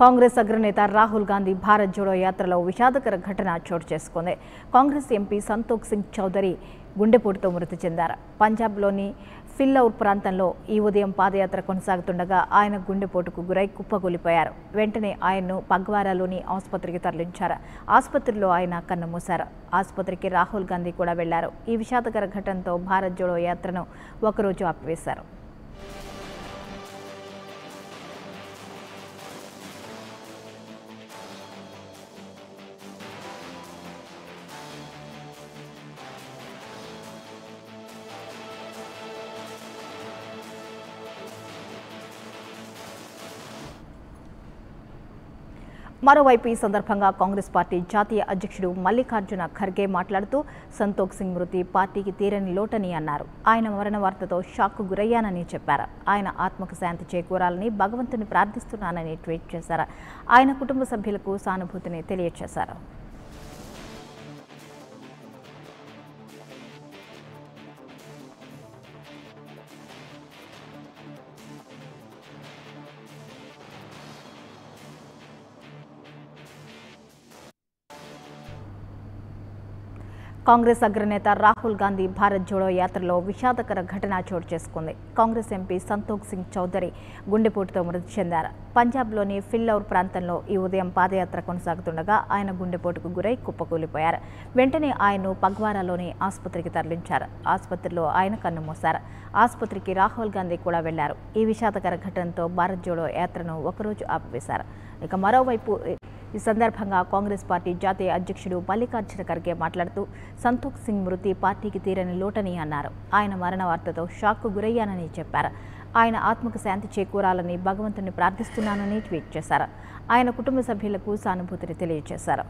కాంగ్రెస్ అగ్రనేత రాహుల్ గాంధీ భారత్ జోడో యాత్రలో విషాదకర ఘటన చోటు చేసుకుంది. కాంగ్రెస్ ఎంపీ సంతోక్ సింగ్ చౌదరి గుండెపోటుతో మృతి చెందారు. పంజాబ్లోని ఫిల్లౌర్ ప్రాంతంలో ఈ ఉదయం పాదయాత్ర కొనసాగుతుండగా ఆయన గుండెపోటుకు గురై కుప్పకూలిపోయారు. వెంటనే ఆయన్ను పగ్వారాలోని ఆసుపత్రికి తరలించారు. ఆసుపత్రిలో ఆయన కన్నుమూశారు ఆసుపత్రికి రాహుల్ గాంధీ కూడా వెళ్ళారు. ఈ విషాదకర ఘటనతో భారత్ జోడో యాత్రను ఒకరోజు ఆపివేశారు. మరోవైపు ఈ సందర్భంగా కాంగ్రెస్ పార్టీ జాతీయ అధ్యక్షుడు మల్లికార్జున ఖర్గే మాట్లాడుతూ సంతోక్ సింగ్ మృతి పార్టీకి తీరని లోటని అన్నారు. ఆయన మరణ వార్తతో షాక్కు గురయ్యానని చెప్పారు. ఆయన ఆత్మకు శాంతి చేకూరాలని భగవంతుని ప్రార్థిస్తున్నానని ట్వీట్ చేశారు. ఆయన కుటుంబ సభ్యులకు సానుభూతిని తెలియజేశారు కాంగ్రెస్ అగ్రనేత రాహుల్ గాంధీ భారత్ జోడో యాత్రలో విషాదకర ఘటన చోటు చేసుకుంది. కాంగ్రెస్ ఎంపీ సంతోక్ సింగ్ చౌదరి గుండెపోటుతో మృతి చెందారు. పంజాబ్లోని ఫిల్లౌర్ ప్రాంతంలో ఈ ఉదయం పాదయాత్ర కొనసాగుతుండగా ఆయన గుండెపోటుకు గురై కుప్పకూలిపోయారు. వెంటనే ఆయన్ను పగ్వారాలోని ఆసుపత్రికి తరలించారు. ఆసుపత్రిలో ఆయన కన్నుమూశారు ఆసుపత్రికి రాహుల్ గాంధీ కూడా వెళ్ళారు. ఈ విషాదకర ఘటనతో భారత్ జోడో యాత్రను ఒకరోజు ఆపివేశారు. ఇక మరోవైపు ఈ సందర్భంగా కాంగ్రెస్ పార్టీ జాతీయ అధ్యక్షుడు మల్లికార్జున ఖర్గే మాట్లాడుతూ సంతోక్ సింగ్ మృతి పార్టీకి తీరని లోటని అన్నారు. ఆయన మరణ వార్తతో షాక్కు గురయ్యానని చెప్పారు. ఆయన ఆత్మకు శాంతి చేకూరాలని భగవంతుని ప్రార్థిస్తున్నానని ట్వీట్ చేశారు. ఆయన కుటుంబ సభ్యులకు సానుభూతిని తెలియజేశారు.